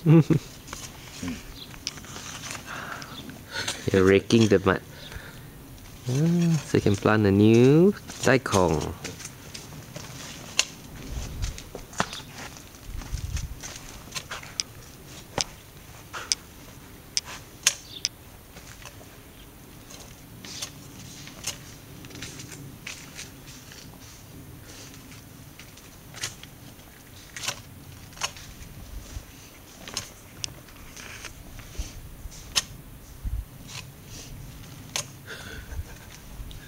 You're raking the mud. Ah, so you can plant a new daikon.